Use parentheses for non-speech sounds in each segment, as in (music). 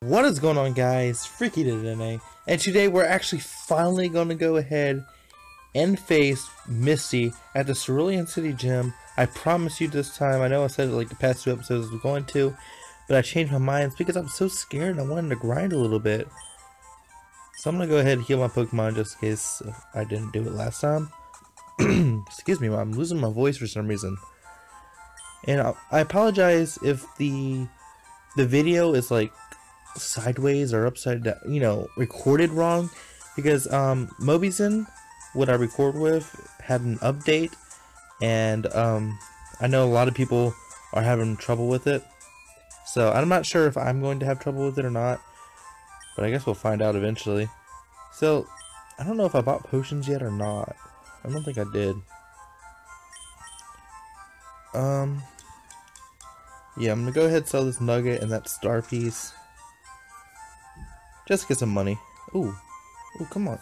What is going on guys? Freaky today, and today we're actually finally going to go ahead and face Misty at the Cerulean City Gym. I promise you this time, I know I said it like the past two episodes was going to, but I changed my mind because I'm so scared and I wanted to grind a little bit. So I'm going to go ahead and heal my Pokemon just in case I didn't do it last time. (clears throat) Excuse me, I'm losing my voice for some reason. And I apologize if the the video is like sideways or upside down, you know, recorded wrong because um Mobizen, what I record with, had an update and um I know a lot of people are having trouble with it. So I'm not sure if I'm going to have trouble with it or not. But I guess we'll find out eventually. So I don't know if I bought potions yet or not. I don't think I did. Um yeah, I'm gonna go ahead and sell this nugget and that star piece. Just get some money. Ooh. Ooh, come on.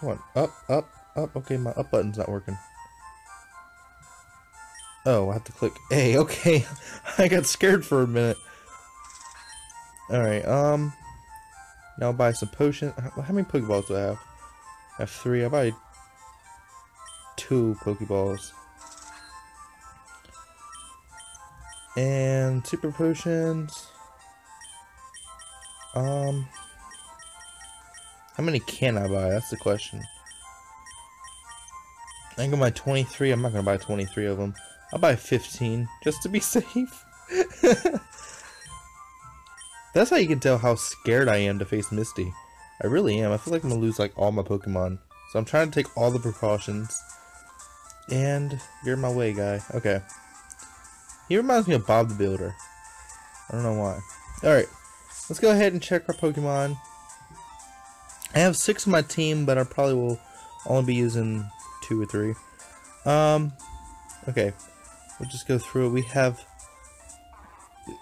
Come on. Up, up, up. Okay, my up button's not working. Oh, I have to click A. (laughs) Okay. (laughs) I got scared for a minute. Alright, um... Now I'll buy some potions. How many Pokeballs do I have? I have three. I'll buy two Pokeballs. And super potions. Um, how many can I buy? That's the question. I I buy 23. I'm not gonna buy 23 of them. I'll buy 15 just to be (laughs) safe. That's how you can tell how scared I am to face Misty. I really am. I feel like I'm gonna lose like all my Pokemon. So I'm trying to take all the precautions. And you're my way, guy. Okay. He reminds me of Bob the Builder. I don't know why. Alright, let's go ahead and check our Pokemon. I have six on my team, but I probably will only be using two or three. Um, okay, we'll just go through it. We have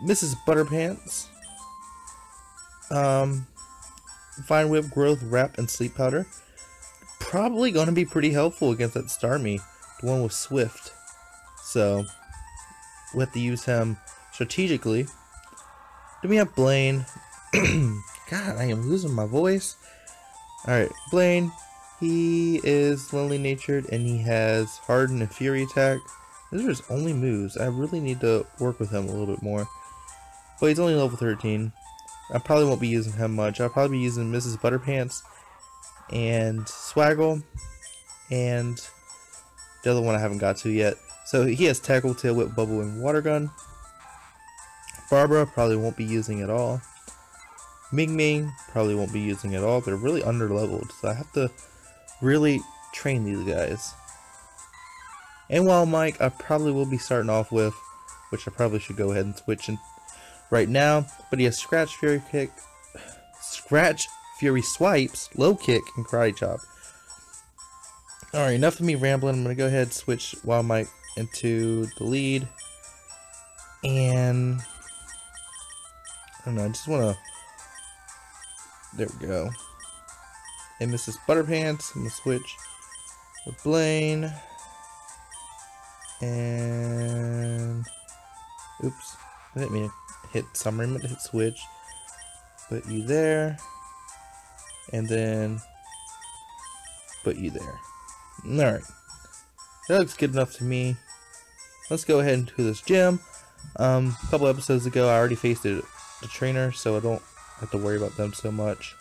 Mrs. Butterpants, um, Vine Whip, Growth, Wrap, and Sleep Powder. Probably going to be pretty helpful against that Starmie, the one with Swift. So, we have to use him strategically. Then we have Blaine. (clears throat) God, I am losing my voice. Alright, Blaine. He is lonely natured and he has hardened and fury attack. Those are his only moves. I really need to work with him a little bit more. But he's only level 13. I probably won't be using him much. I'll probably be using Mrs. Butterpants and Swaggle and the other one I haven't got to yet. So he has Tackle, Tail Whip, Bubble, and Water Gun. Barbara probably won't be using at all. Ming Ming probably won't be using at all. They're really under leveled, so I have to really train these guys. And Wild Mike, I probably will be starting off with, which I probably should go ahead and switch in right now. But he has Scratch, Fury Kick, Scratch, Fury Swipes, Low Kick, and Karate Chop. Alright, enough of me rambling. I'm going to go ahead and switch Wild Mike into the lead. And I don't know, I just want to. There we go. And Mrs. Butterpants. I'm gonna switch with Blaine. And oops, I didn't mean to hit summary. I meant to hit switch. Put you there, and then put you there. All right. That looks good enough to me. Let's go ahead into this gym. Um, a couple episodes ago, I already faced a trainer, so I don't have to worry about them so much.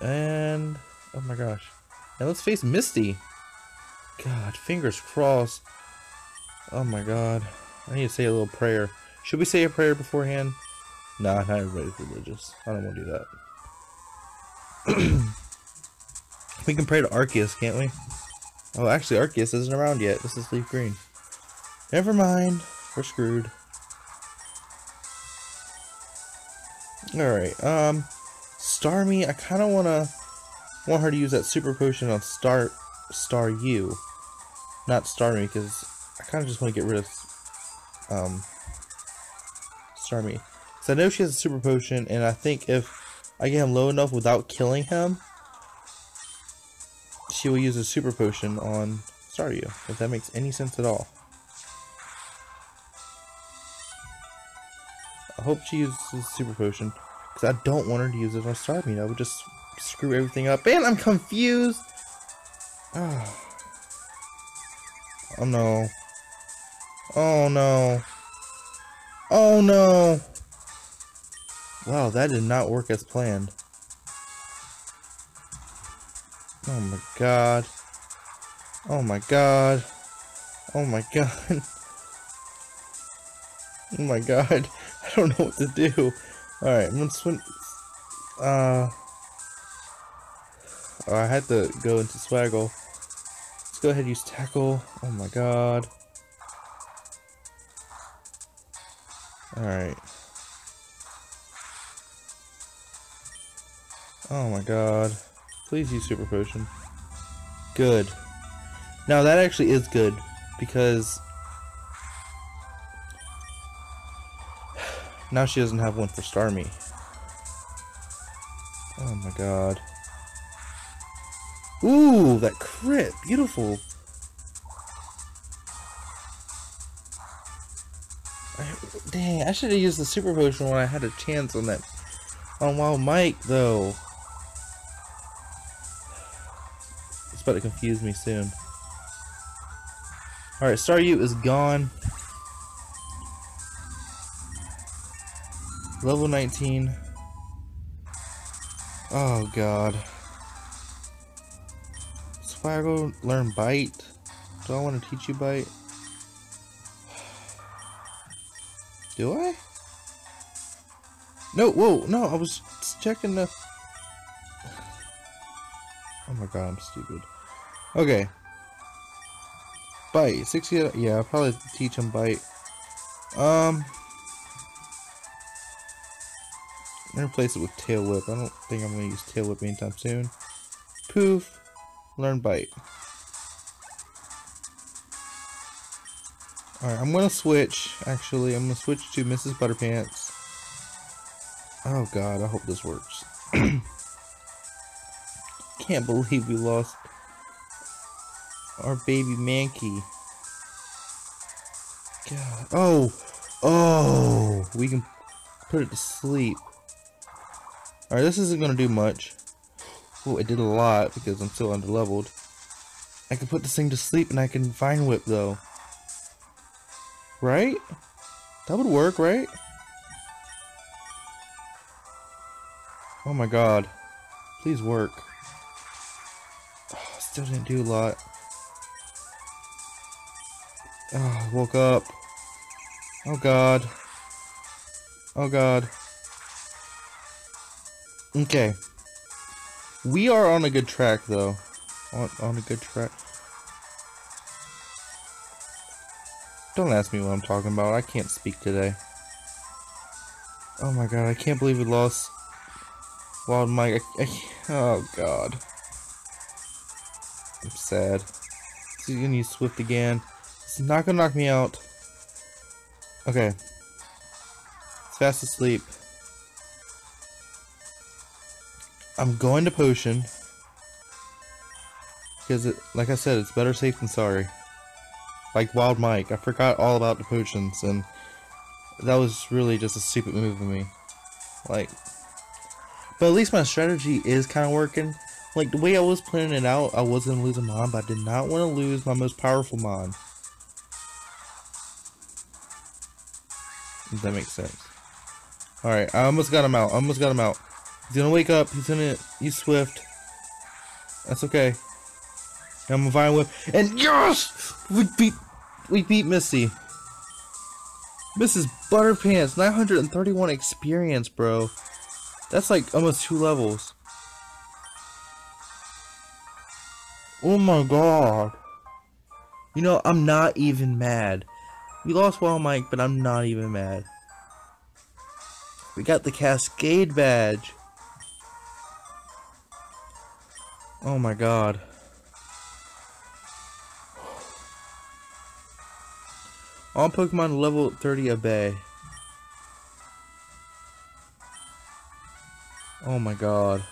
And, oh my gosh. Now let's face Misty. God, fingers crossed. Oh my god. I need to say a little prayer. Should we say a prayer beforehand? Nah, not everybody's religious. I don't want to do that. (clears throat) we can pray to Arceus, can't we? Oh, actually, Arceus isn't around yet. This is Leaf Green. Never mind. We're screwed. Alright, um... Starmie, I kind of want to... want her to use that super potion on Star... Staryu. Not Starmie, because I kind of just want to get rid of... Um... Starmie. So I know she has a super potion, and I think if I get him low enough without killing him, she will use a super potion on Staryu, if that makes any sense at all. Hope she uses super potion. Because I don't want her to use it on Starmie. That would just screw everything up. And I'm confused! Oh, (sighs) oh no. Oh no. Oh no! Wow, that did not work as planned. Oh my god. Oh my god. Oh my god. (laughs) oh my god. Don't know what to do. Alright, I'm gonna swim. Uh. Oh, I had to go into Swaggle. Let's go ahead and use Tackle. Oh my god. Alright. Oh my god. Please use Super Potion. Good. Now that actually is good because now she doesn't have one for Starmie. Oh my god. Ooh, that crit. Beautiful. I, dang, I should have used the super potion when I had a chance on that on Wild Mike though. It's about to confuse me soon. Alright, Staryu is gone. Level 19. Oh god. Swaggle, learn bite. Do I want to teach you bite? (sighs) Do I? No, whoa, no, I was checking the... (sighs) Oh my god, I'm stupid. Okay, Bite. 60, yeah, I'll probably teach him bite. Um, Replace it with tail whip. I don't think I'm gonna use tail whip anytime soon. Poof. Learn bite. Alright, I'm gonna switch. Actually, I'm gonna switch to Mrs. Butterpants. Oh god, I hope this works. (clears throat) Can't believe we lost our baby Mankey. God. Oh! Oh! We can put it to sleep. Alright, this isn't going to do much. Oh, it did a lot because I'm still underleveled. I can put this thing to sleep and I can Vine Whip though. Right? That would work, right? Oh my god. Please work. Oh, (sighs) still didn't do a lot. Oh, woke up. Oh god. Oh god. Okay. We are on a good track though. On, on a good track. Don't ask me what I'm talking about. I can't speak today. Oh my god, I can't believe we lost Wild Mike. I, I, oh god. I'm sad. He's gonna use Swift again. It's not gonna knock me out. Okay. It's fast asleep. I'm going to potion. Because, it, like I said, it's better safe than sorry. Like Wild Mike. I forgot all about the potions, and that was really just a stupid move of me. Like, but at least my strategy is kind of working. Like, the way I was planning it out, I was going to lose a Mon, but I did not want to lose my most powerful Mon. If that makes sense. Alright, I almost got him out. I almost got him out. He's gonna wake up. He's gonna use Swift. That's okay. I'm gonna Vine Whip. And yes! We beat we beat Missy. Mrs. Butterpants, 931 experience, bro. That's like almost two levels. Oh my god. You know, I'm not even mad. We lost Wild Mike, but I'm not even mad. We got the Cascade badge. Oh my god. All Pokemon level 30 obey. Oh my god.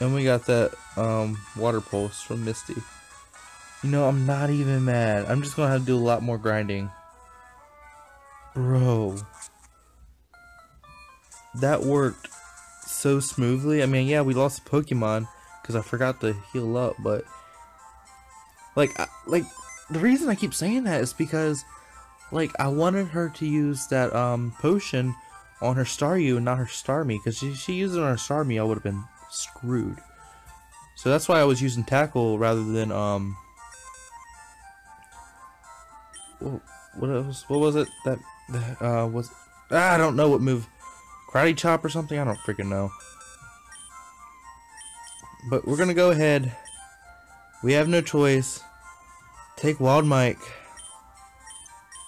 And we got that um, water pulse from Misty. You know, I'm not even mad. I'm just gonna have to do a lot more grinding. Bro. That worked so smoothly. I mean, yeah, we lost Pokemon because I forgot to heal up, but like, I, like the reason I keep saying that is because like I wanted her to use that um potion on her Staryu and not her Starmie because she she used it on her Starmie, I would have been screwed. So that's why I was using tackle rather than um. What, else? What was it that uh was? I don't know what move. Karate chop or something? I don't freaking know. But we're gonna go ahead. We have no choice. Take Wild Mike.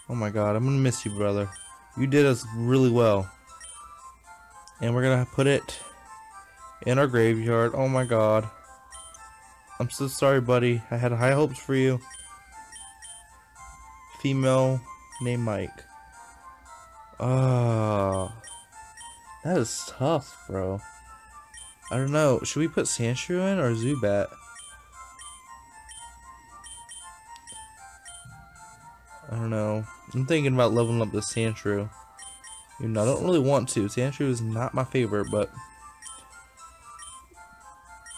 Oh my god, I'm gonna miss you, brother. You did us really well. And we're gonna put it in our graveyard. Oh my god. I'm so sorry, buddy. I had high hopes for you. Female named Mike. Ah. That is tough, bro. I don't know. Should we put Sandshrew in or Zubat? I don't know. I'm thinking about leveling up the Sandshrew. You know, I don't really want to. Sandshrew is not my favorite, but...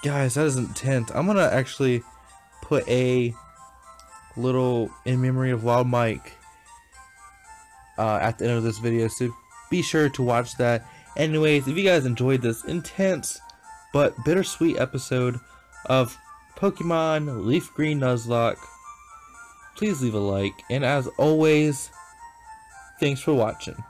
Guys, that is intense. I'm gonna actually put a little in memory of Wild Mike uh, at the end of this video, so be sure to watch that. Anyways, if you guys enjoyed this intense but bittersweet episode of Pokemon Leaf Green Nuzlocke, please leave a like, and as always, thanks for watching.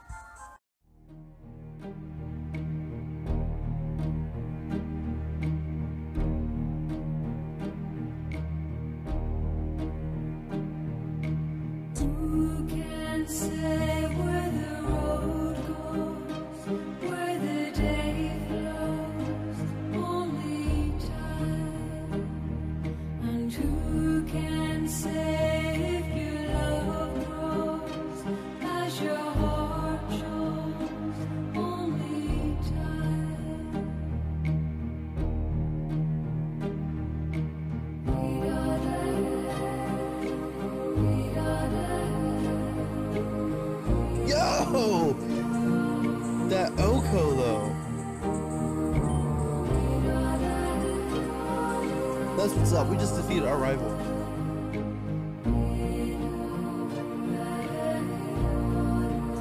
What's up. We just defeated our rival.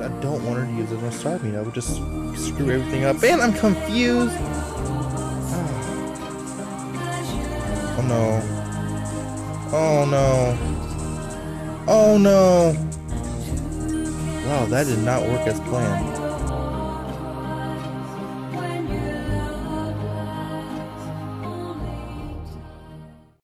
I don't want her to use it on Starmie. I would just screw everything up. And I'm confused. Oh no. Oh no. Oh no. Wow, that did not work as planned.